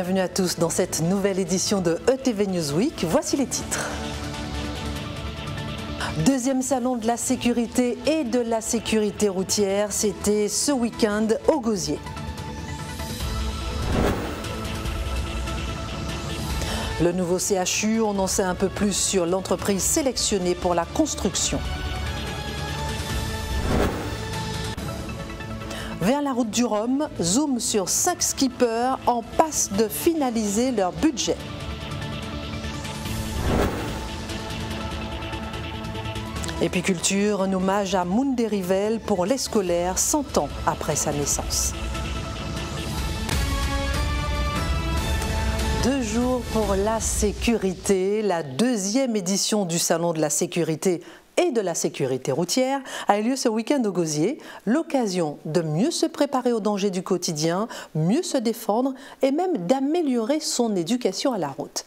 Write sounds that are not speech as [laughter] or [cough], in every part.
Bienvenue à tous dans cette nouvelle édition de ETV Newsweek. Voici les titres. Deuxième salon de la sécurité et de la sécurité routière, c'était ce week-end au Gosier. Le nouveau CHU, on en sait un peu plus sur l'entreprise sélectionnée pour la construction. Vers la route du Rhum, zoom sur 5 skippers en passe de finaliser leur budget. Épiculture, un hommage à Rivel pour les scolaires 100 ans après sa naissance. Deux jours pour la sécurité, la deuxième édition du Salon de la sécurité et de la sécurité routière a eu lieu ce week-end au Gosier. L'occasion de mieux se préparer aux dangers du quotidien, mieux se défendre et même d'améliorer son éducation à la route.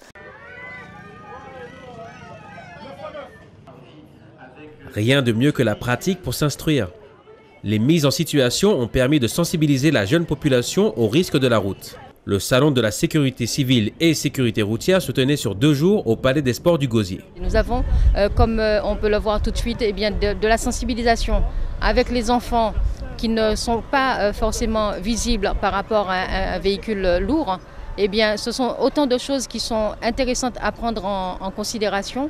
Rien de mieux que la pratique pour s'instruire. Les mises en situation ont permis de sensibiliser la jeune population aux risques de la route. Le salon de la sécurité civile et sécurité routière se tenait sur deux jours au Palais des Sports du Gosier. Nous avons, euh, comme euh, on peut le voir tout de suite, eh de, la sensibilisation avec les enfants qui ne sont pas euh, forcément visibles par rapport à un véhicule lourd eh bien, ce sont autant de choses qui sont intéressantes à prendre en, considération.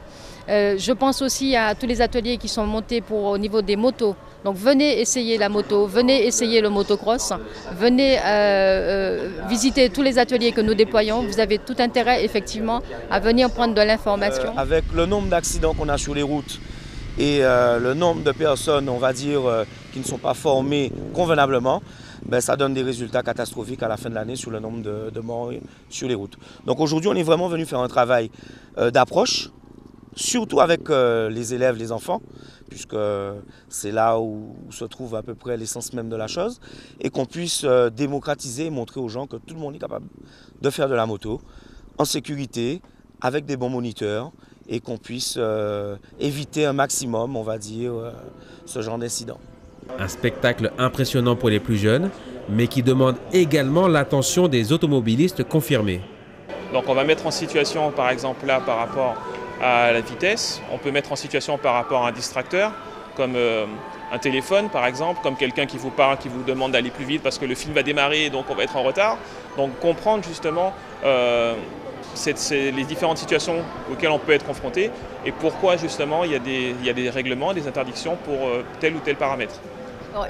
Euh, je pense aussi à tous les ateliers qui sont montés au niveau des motos. Donc venez essayer la moto, venez essayer le motocross, venez euh, euh, visiter tous les ateliers que nous déployons. Vous avez tout intérêt effectivement à venir prendre de l'information. avec le nombre d'accidents qu'on a sur les routes et le nombre de personnes, on va dire, qui ne sont pas formées convenablement, ben, ça donne des résultats catastrophiques à la fin de l'année sur le nombre de, morts sur les routes. Donc aujourd'hui, on est vraiment venu faire un travail euh, d'approche, surtout avec euh, les élèves, les enfants, puisque c'est là où, se trouve à peu près l'essence même de la chose, et qu'on puisse euh, démocratiser et montrer aux gens que tout le monde est capable de faire de la moto en sécurité, avec des bons moniteurs, et qu'on puisse éviter un maximum, on va dire, ce genre d'incident. Un spectacle impressionnant pour les plus jeunes, mais qui demande également l'attention des automobilistes confirmés. Donc on va mettre en situation par exemple là par rapport à la vitesse, on peut mettre en situation par rapport à un distracteur, comme euh, un téléphone par exemple, comme quelqu'un qui vous parle, qui vous demande d'aller plus vite parce que le film va démarrer et donc on va être en retard. Donc comprendre justement euh, les différentes situations auxquelles on peut être confronté et pourquoi justement il y a des, des règlements, des interdictions pour euh, tel ou tel paramètre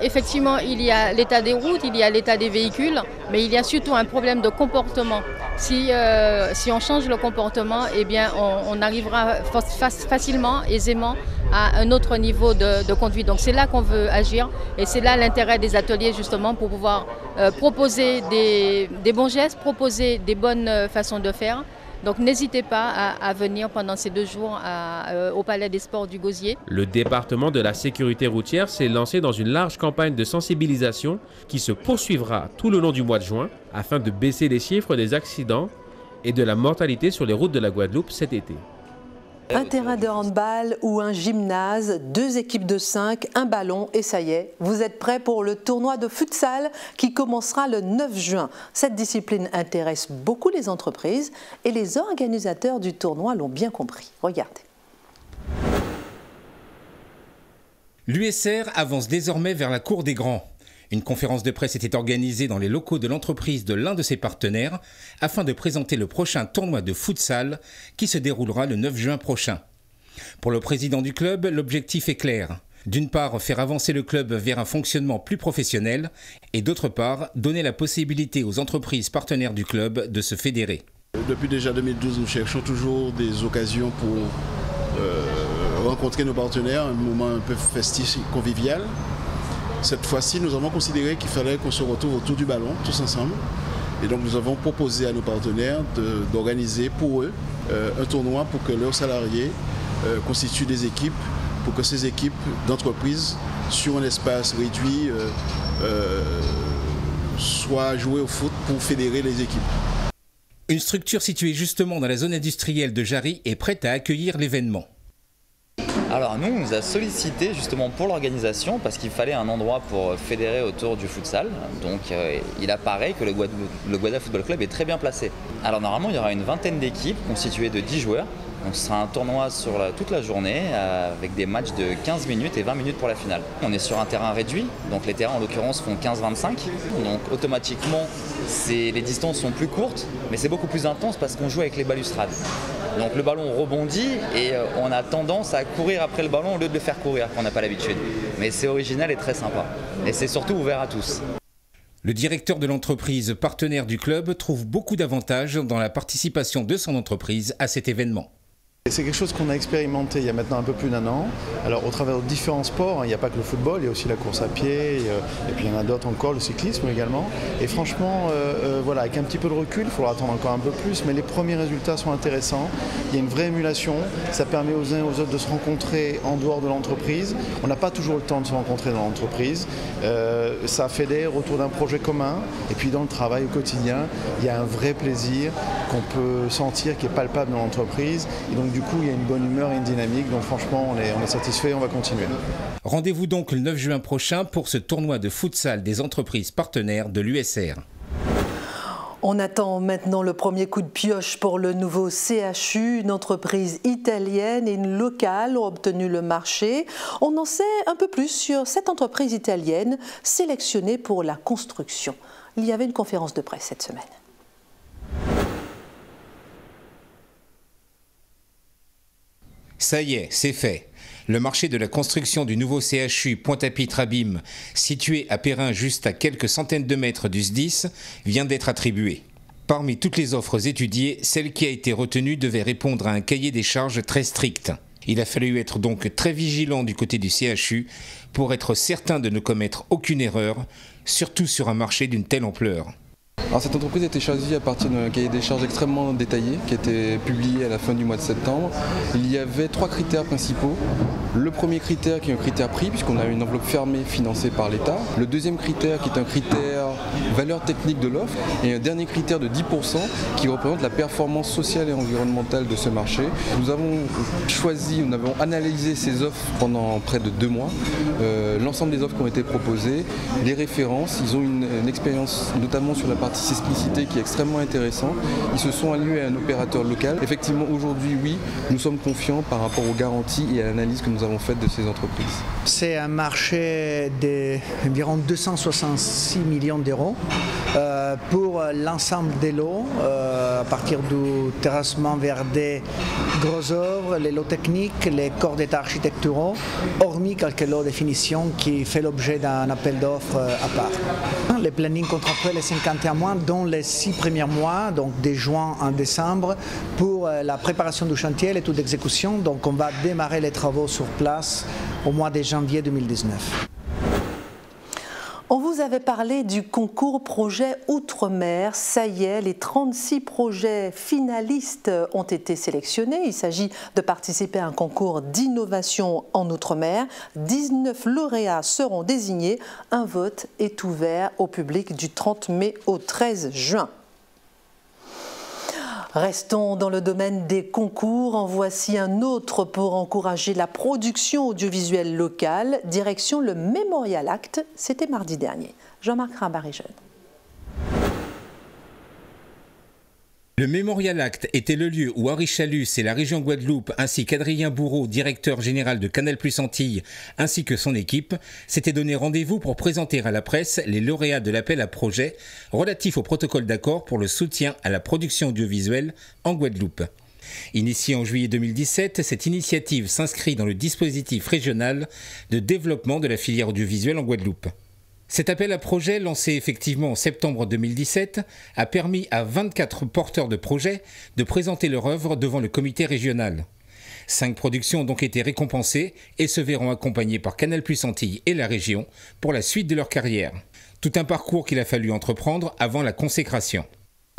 effectivement, il y a l'état des routes, il y a l'état des véhicules, mais il y a surtout un problème de comportement. Si, euh, on change le comportement, eh bien, on, arrivera facilement, aisément à un autre niveau de, conduite. Donc c'est là qu'on veut agir et c'est là l'intérêt des ateliers justement pour pouvoir euh, proposer des, des, bons gestes, proposer des bonnes euh, façons de faire donc n'hésitez pas à, venir pendant ces deux jours euh, au Palais des Sports du Gosier. Le département de la sécurité routière s'est lancé dans une large campagne de sensibilisation qui se poursuivra tout le long du mois de juin afin de baisser les chiffres des accidents et de la mortalité sur les routes de la Guadeloupe cet été. Un terrain de handball ou un gymnase, deux équipes de cinq, un ballon et ça y est, vous êtes prêts pour le tournoi de futsal qui commencera le 9 juin. Cette discipline intéresse beaucoup les entreprises et les organisateurs du tournoi l'ont bien compris. Regardez. L'USR avance désormais vers la cour des grands. Une conférence de presse était organisée dans les locaux de l'entreprise de l'un de ses partenaires afin de présenter le prochain tournoi de futsal qui se déroulera le 9 juin prochain. Pour le président du club, l'objectif est clair. D'une part, faire avancer le club vers un fonctionnement plus professionnel et d'autre part, donner la possibilité aux entreprises partenaires du club de se fédérer. Depuis déjà 2012, nous cherchons toujours des occasions pour euh, rencontrer nos partenaires, un moment un peu festif, convivial. Cette fois-ci, nous avons considéré qu'il fallait qu'on se retrouve autour du ballon, tous ensemble. Et donc nous avons proposé à nos partenaires d'organiser pour eux euh, un tournoi pour que leurs salariés euh, constituent des équipes, pour que ces équipes d'entreprise, sur un espace réduit, euh, soient jouées au foot pour fédérer les équipes. Une structure située justement dans la zone industrielle de Jarry est prête à accueillir l'événement. Alors nous, on nous a sollicité justement pour l'organisation parce qu'il fallait un endroit pour fédérer autour du futsal. Donc euh, il apparaît que le Guada Football Club est très bien placé. Alors normalement, il y aura une vingtaine d'équipes constituées de 10 joueurs. Donc ce sera un tournoi sur toute la journée euh, avec des matchs de 15 minutes et 20 minutes pour la finale. On est sur un terrain réduit, donc les terrains en l'occurrence font 15-25. Donc automatiquement, les distances sont plus courtes, mais c'est beaucoup plus intense parce qu'on joue avec les balustrades. Donc le ballon rebondit et euh, on a tendance à courir après le ballon au lieu de le faire courir quand on n'a pas l'habitude. Mais c'est original et très sympa. Et c'est surtout ouvert à tous. Le directeur de l'entreprise partenaire du club trouve beaucoup d'avantages dans la participation de son entreprise à cet événement. C'est quelque chose qu'on a expérimenté il y a maintenant un peu plus d'un an. Alors au travers de différents sports, hein, il n'y a pas que le football, il y a aussi la course à pied, et, puis il y en a d'autres encore, le cyclisme également. Et franchement, euh, euh, voilà, avec un petit peu de recul, il faudra attendre encore un peu plus, mais les premiers résultats sont intéressants. Il y a une vraie émulation, ça permet aux uns et aux autres de se rencontrer en dehors de l'entreprise. On n'a pas toujours le temps de se rencontrer dans l'entreprise. Euh, ça fédère autour d'un projet commun, et puis dans le travail au quotidien, il y a un vrai plaisir qu'on peut sentir qui est palpable dans l'entreprise. Donc du coup, il y a une bonne humeur et une dynamique. Donc franchement, on est, on est satisfait, on va continuer. Rendez-vous donc le 9 juin prochain pour ce tournoi de futsal des entreprises partenaires de l'USR. On attend maintenant le premier coup de pioche pour le nouveau CHU. Une entreprise italienne et une locale ont obtenu le marché. On en sait un peu plus sur cette entreprise italienne sélectionnée pour la construction. Il y avait une conférence de presse cette semaine. Ça y est, c'est fait. Le marché de la construction du nouveau CHU Pointe-à-Pitre-Abîme, situé à Perrin juste à quelques centaines de mètres du SDIS, vient d'être attribué. Parmi toutes les offres étudiées, celle qui a été retenue devait répondre à un cahier des charges très strict. Il a fallu être donc très vigilant du côté du CHU pour être certain de ne commettre aucune erreur, surtout sur un marché d'une telle ampleur. Alors cette entreprise a été choisie à partir d'un cahier des charges extrêmement détaillé qui a été publié à la fin du mois de septembre. Il y avait trois critères principaux. Le premier critère qui est un critère prix puisqu'on a une enveloppe fermée financée par l'État. Le deuxième critère qui est un critère valeur technique de l'offre et un dernier critère de 10% qui représente la performance sociale et environnementale de ce marché. Nous avons choisi, nous avons analysé ces offres pendant près de deux mois, euh, l'ensemble des offres qui ont été proposées, les références, ils ont une, expérience notamment sur la partie sismicité qui est extrêmement intéressant. Ils se sont alliés à un opérateur local. Effectivement, aujourd'hui, oui, nous sommes confiants par rapport aux garanties et à l'analyse que nous avons faite de ces entreprises. C'est un marché d'environ 266 millions d'euros euh, pour l'ensemble des lots, euh, à partir du terrassement vers des gros œuvres, les lots techniques, les corps d'état architecturaux, hormis quelques lots de finition qui fait l'objet d'un appel d'offres euh, à part. Les plannings contractuels est 51 mois, dont les 6 premiers mois, donc de juin en décembre, pour la préparation du chantier, l'étude d'exécution. Donc on va démarrer les travaux sur place au mois de janvier 2019. On vous avait parlé du concours projet Outre-mer. Ça y est, les 36 projets finalistes ont été sélectionnés. Il s'agit de participer à un concours d'innovation en Outre-mer. 19 lauréats seront désignés. Un vote est ouvert au public du 30 mai au 13 juin. Restons dans le domaine des concours. En voici un autre pour encourager la production audiovisuelle locale. Direction le Memorial Act, c'était mardi dernier. Jean-Marc Rabarijeune. Le Memorial Act était le lieu où Henri Chalus et la région Guadeloupe, ainsi qu'Adrien Bourreau, directeur général de Canal Plus Antilles, ainsi que son équipe, s'étaient donné rendez-vous pour présenter à la presse les lauréats de l'appel à projet relatif au protocole d'accord pour le soutien à la production audiovisuelle en Guadeloupe. Initiée en juillet 2017, cette initiative s'inscrit dans le dispositif régional de développement de la filière audiovisuelle en Guadeloupe. Cet appel à projet, lancé effectivement en septembre 2017, a permis à 24 porteurs de projets de présenter leur œuvre devant le comité régional. Cinq productions ont donc été récompensées et se verront accompagnées par Canal Plus Antilles et la région pour la suite de leur carrière. Tout un parcours qu'il a fallu entreprendre avant la consécration.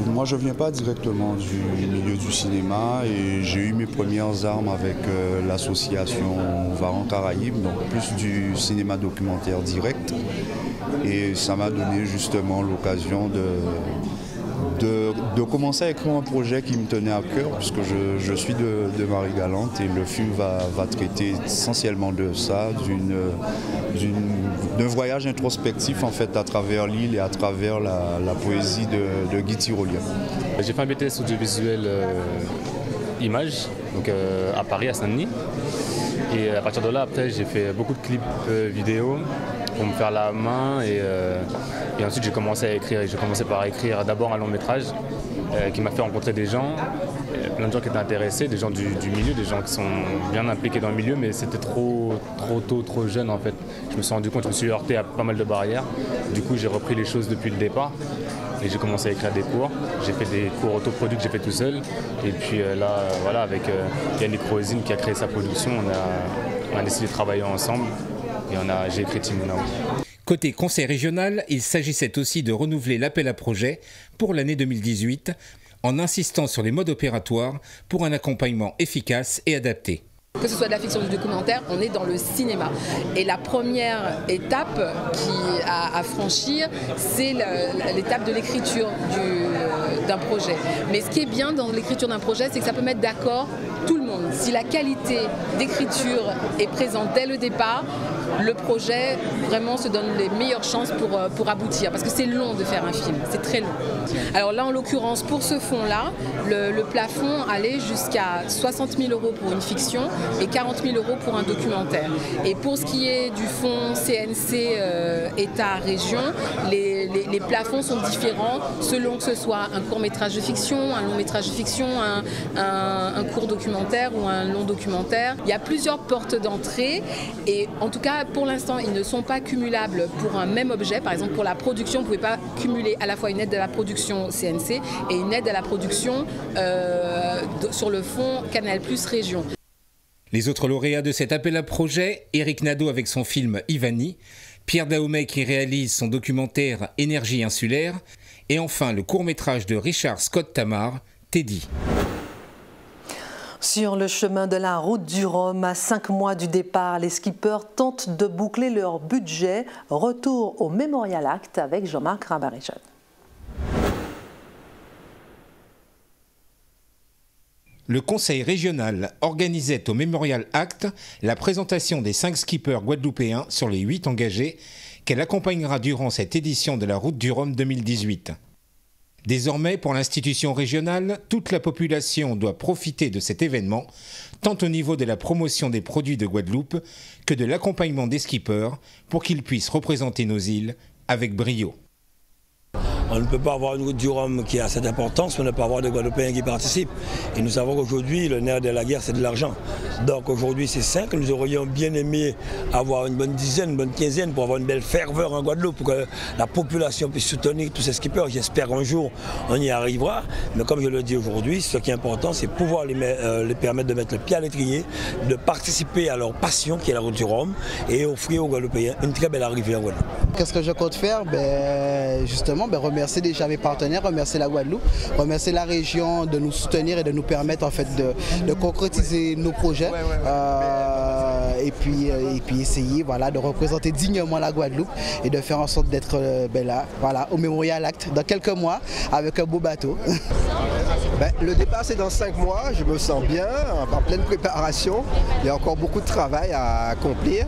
Moi, je ne viens pas directement du milieu du cinéma et j'ai eu mes premières armes avec euh, l'association Varan Caraïbes, donc plus du cinéma documentaire direct. Et ça m'a donné justement l'occasion de, de, commencer à écrire un projet qui me tenait à cœur, puisque je, suis de, Marie-Galante et le film va, traiter essentiellement de ça, d'un voyage introspectif en fait à travers l'île et à travers la, poésie de, de Guy Tyrolien. J'ai fait un BTS audiovisuel euh, image donc, euh, à Paris, à Saint-Denis. Et à partir de là, j'ai fait beaucoup de clips euh, vidéo pour me faire la main. Et, et ensuite, j'ai commencé à écrire. J'ai commencé par écrire d'abord un long métrage qui m'a fait rencontrer des gens plein de gens qui étaient intéressés, des gens du, milieu, des gens qui sont bien impliqués dans le milieu, mais c'était trop, trop tôt, trop jeune en fait. Je me suis rendu compte, je me suis heurté à pas mal de barrières. Du coup, j'ai repris les choses depuis le départ et j'ai commencé à écrire des cours. J'ai fait des cours autoproduits que j'ai fait tout seul. Et puis euh, là, voilà, avec euh, Yannick Rosine qui a créé sa production, on a, décidé de travailler ensemble et on a, j'ai écrit Timona. Côté conseil régional, il s'agissait aussi de renouveler l'appel à projet pour l'année 2018 en insistant sur les modes opératoires pour un accompagnement efficace et adapté. Que ce soit de la fiction ou du documentaire, on est dans le cinéma. Et la première étape qui a à franchir, c'est l'étape de l'écriture d'un projet. Mais ce qui est bien dans l'écriture d'un projet, c'est que ça peut mettre d'accord tout le monde. Si la qualité d'écriture est présente dès le départ, le projet vraiment se donne les meilleures chances pour, euh, pour aboutir. Parce que c'est long de faire un film, c'est très long. Alors là, en l'occurrence, pour ce fonds-là, le, plafond allait jusqu'à 60 000 euros pour une fiction et 40 000 euros pour un documentaire. Et pour ce qui est du fonds CNC euh, État-Région, les, les, plafonds sont différents selon que ce soit un court métrage de fiction, un long métrage de fiction, un, un, un court documentaire ou un long documentaire. Il y a plusieurs portes d'entrée et en tout cas pour l'instant, ils ne sont pas cumulables pour un même objet. Par exemple, pour la production, vous ne pouvez pas cumuler à la fois une aide de la production CNC et une aide à la production euh, sur le fonds Canal Plus Région. Les autres lauréats de cet appel à projet, Eric Nadeau avec son film Ivani, Pierre Daomet qui réalise son documentaire Énergie insulaire, et enfin le court-métrage de Richard Scott Tamar, Teddy. Sur le chemin de la route du Rhum, à cinq mois du départ, les skippers tentent de boucler leur budget. Retour au Memorial Act avec Jean-Marc Rabarichon. Le conseil régional organisait au Memorial Act la présentation des cinq skippers guadeloupéens sur les huit engagés qu'elle accompagnera durant cette édition de la Route du Rhum 2018. Désormais, pour l'institution régionale, toute la population doit profiter de cet événement, tant au niveau de la promotion des produits de Guadeloupe que de l'accompagnement des skippers pour qu'ils puissent représenter nos îles avec brio. On ne peut pas avoir une route du Rhum qui a cette importance, on ne peut pas avoir des Guadeloupéens qui participent. Et nous savons qu'aujourd'hui, le nerf de la guerre, c'est de l'argent. Donc aujourd'hui, c'est cinq. Nous aurions bien aimé avoir une bonne dizaine, une bonne quinzaine pour avoir une belle ferveur en Guadeloupe, pour que la population puisse soutenir tous ces skippers. J'espère qu'un jour, on y arrivera. Mais comme je le dis aujourd'hui, ce qui est important, c'est pouvoir les, euh, permettre de mettre le pied à l'étrier, de participer à leur passion qui est la route du Rhum et offrir aux Guadeloupéens une très belle arrivée en Guadeloupe. Qu'est-ce que je compte faire? Ben, Justement, ben, remercier déjà mes partenaires, remercier la Guadeloupe, remercier la région de nous soutenir et de nous permettre en fait de, concrétiser nos projets. Euh, et, puis, euh, et puis essayer voilà, de représenter dignement la Guadeloupe et de faire en sorte d'être euh, ben là, voilà, au Memorial Act dans quelques mois avec un beau bateau. [laughs] Ben, le départ c'est dans cinq mois, je me sens bien, en pleine préparation, il y a encore beaucoup de travail à accomplir.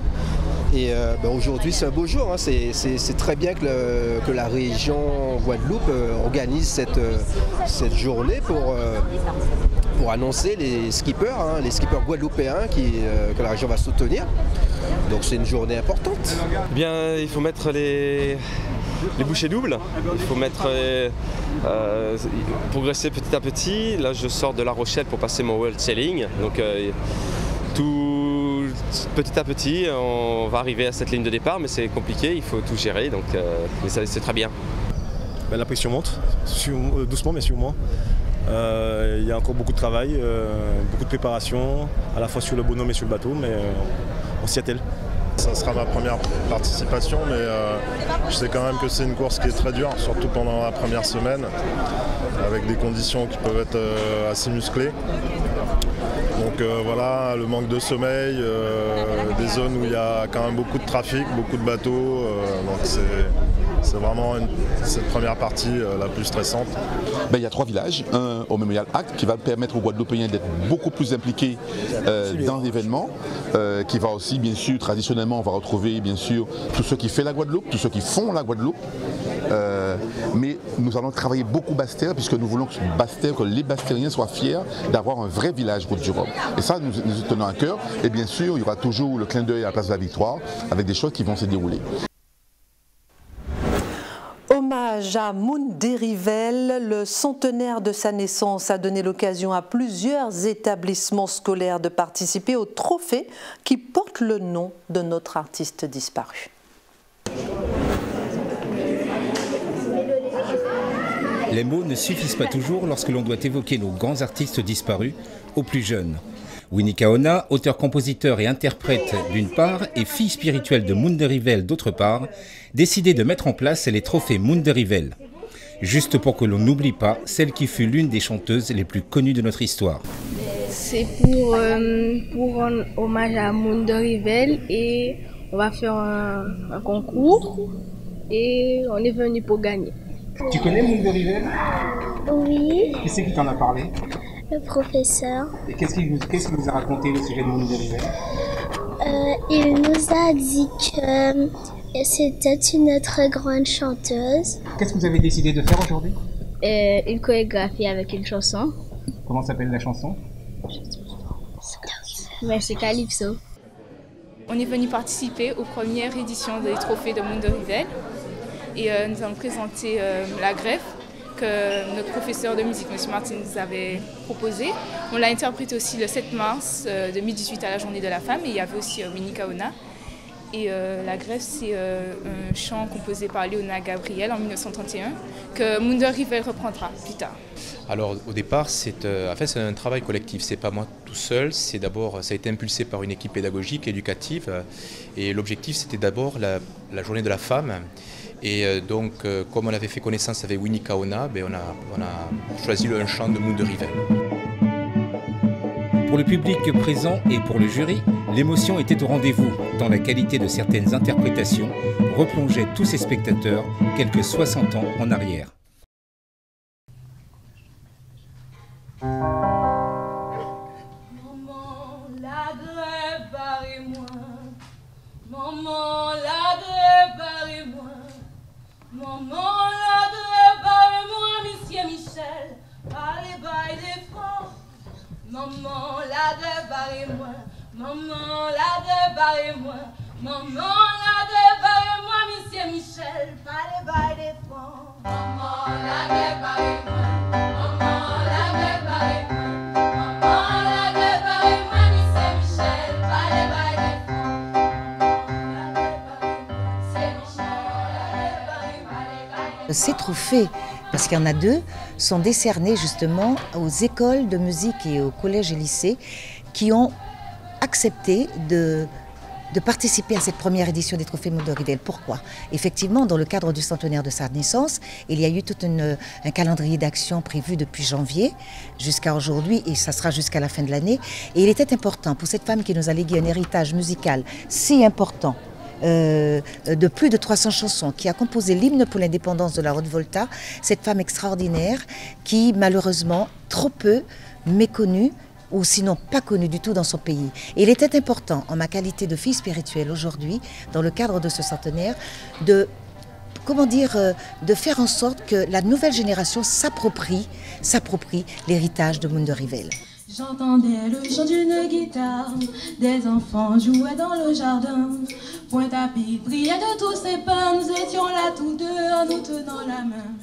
Et euh, ben, aujourd'hui, c'est un beau jour. Hein. C'est très bien que, la région Guadeloupe euh, organise cette, euh, journée pour, annoncer les skippers, hein, les skippers guadeloupéens que la région va soutenir. Donc c'est une journée importante. Bien, il faut mettre les, bouchées doubles. Il faut mettre progresser petit à petit. Là, je sors de La Rochelle pour passer mon World Selling. Donc, petit à petit, on va arriver à cette ligne de départ, mais c'est compliqué, il faut tout gérer, donc euh, c'est très bien. Ben, la pression monte, euh, doucement mais sûrement. Euh, il y a encore beaucoup de travail, beaucoup de préparation, à la fois sur le bonhomme et sur le bateau, mais on s'y attelle. Ça sera ma première participation, mais je sais quand même que c'est une course qui est très dure, surtout pendant la première semaine, avec des conditions qui peuvent être assez musclées. Donc euh, voilà, le manque de sommeil, euh, des zones où il y a quand même beaucoup de trafic, beaucoup de bateaux, euh, donc c'est vraiment cette première partie la plus stressante. Ben, il y a trois villages, un au Memorial Act qui va permettre aux Guadeloupéens d'être beaucoup plus impliqués dans l'événement, qui va aussi bien sûr traditionnellement on va retrouver bien sûr tous ceux qui font la Guadeloupe, tous ceux qui font la Guadeloupe. Mais nous allons travailler beaucoup Bastère puisque nous voulons que, Bastère, que les Bastériens soient fiers d'avoir un vrai village Route du Rhum. Et ça, nous, tenons à cœur. Et bien sûr, il y aura toujours le clin d'œil à la place de la victoire avec des choses qui vont se dérouler. Hommage à Moon Derivel, le centenaire de sa naissance a donné l'occasion à plusieurs établissements scolaires de participer au trophée qui porte le nom de notre artiste disparu. Les mots ne suffisent pas toujours lorsque l'on doit évoquer nos grands artistes disparus aux plus jeunes. Winnie Kaona, auteur-compositeur et interprète d'une part et fille spirituelle de Rivel d'autre part, décidait de mettre en place les trophées Rivel. Juste pour que l'on n'oublie pas celle qui fut l'une des chanteuses les plus connues de notre histoire. C'est pour, euh, rendre hommage à Rivel et on va faire un concours et on est venu pour gagner. Tu connais Moon Rivel Oui. Qui c'est qui t'en a parlé? Le professeur. Et qu'est-ce qu'il vous, a raconté au sujet de Moon Rivel euh, Il nous a dit que c'était une très grande chanteuse. Qu'est-ce que vous avez décidé de faire aujourd'hui? Euh, Une chorégraphie avec une chanson. Comment s'appelle la chanson? Mais c'est Calypso. On est venu participer aux premières éditions des trophées de Monde Rivel et euh, nous allons présenter euh, la greffe que notre professeur de musique, M. Martin, nous avait proposé. On l'a interprété aussi le 7 mars 2018 euh, à la Journée de la Femme et il y avait aussi Winnie Kaona. Et la greffe, c'est un chant composé par Léona Gabriel en 1931 que Munder Rivel reprendra plus tard. Alors au départ, c'est en fait, un travail collectif. C'est pas moi tout seul. C'est d'abord, ça a été impulsé par une équipe pédagogique, éducative, et l'objectif c'était d'abord la, journée de la femme. Et euh, donc, euh, comme on avait fait connaissance avec Winnie Kaona, ben, on, a, choisi un chant de Moon de Rivel. Pour le public présent et pour le jury, l'émotion était au rendez-vous, dans la qualité de certaines interprétations replongeait tous ces spectateurs quelques 60 ans en arrière. Maman la de moi, monsieur Michel, allez bail des francs. Maman la de moi, maman la de moi, maman la de moi, monsieur Michel, allez bail des francs. Maman la de moi, maman la de moi, Ces trophées, parce qu'il y en a deux, sont décernés justement aux écoles de musique et aux collèges et lycées qui ont accepté de, participer à cette première édition des Trophées Rivel. Pourquoi? Effectivement, dans le cadre du centenaire de sa naissance, il y a eu tout un calendrier d'action prévu depuis janvier jusqu'à aujourd'hui et ça sera jusqu'à la fin de l'année. Et il était important pour cette femme qui nous a légué un héritage musical si important euh, de plus de 300 chansons, qui a composé l'hymne pour l'indépendance de la Haute-Volta, cette femme extraordinaire qui malheureusement trop peu méconnue ou sinon pas connue du tout dans son pays. Et il était important, en ma qualité de fille spirituelle aujourd'hui, dans le cadre de ce centenaire, de comment dire, euh, de faire en sorte que la nouvelle génération s'approprie, s'approprie l'héritage de Mundo. J'entendais le chant d'une guitare, des enfants jouaient dans le jardin. Point à priait de tous ses pains, nous étions là tous deux en nous tenant la main.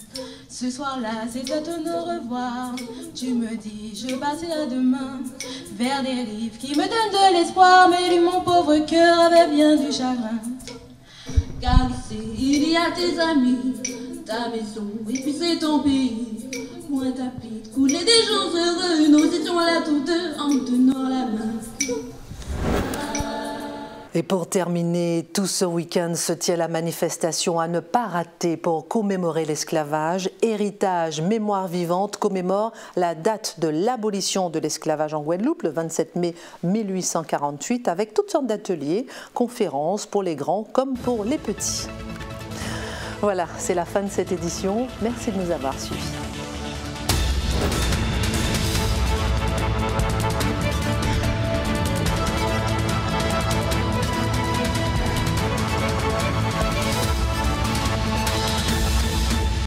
Ce soir-là, c'était de nous revoir. Tu me dis, je passerai demain vers des rives qui me donnent de l'espoir, mais lui, mon pauvre cœur avait bien du chagrin. Car ici, il y a tes amis, ta maison, et puis c'est ton pays. Des heureux, nous étions la main. Et pour terminer, tout ce week-end se tient la manifestation à ne pas rater pour commémorer l'esclavage. Héritage, mémoire vivante commémore la date de l'abolition de l'esclavage en Guadeloupe, le 27 mai 1848, avec toutes sortes d'ateliers, conférences pour les grands comme pour les petits. Voilà, c'est la fin de cette édition. Merci de nous avoir suivis.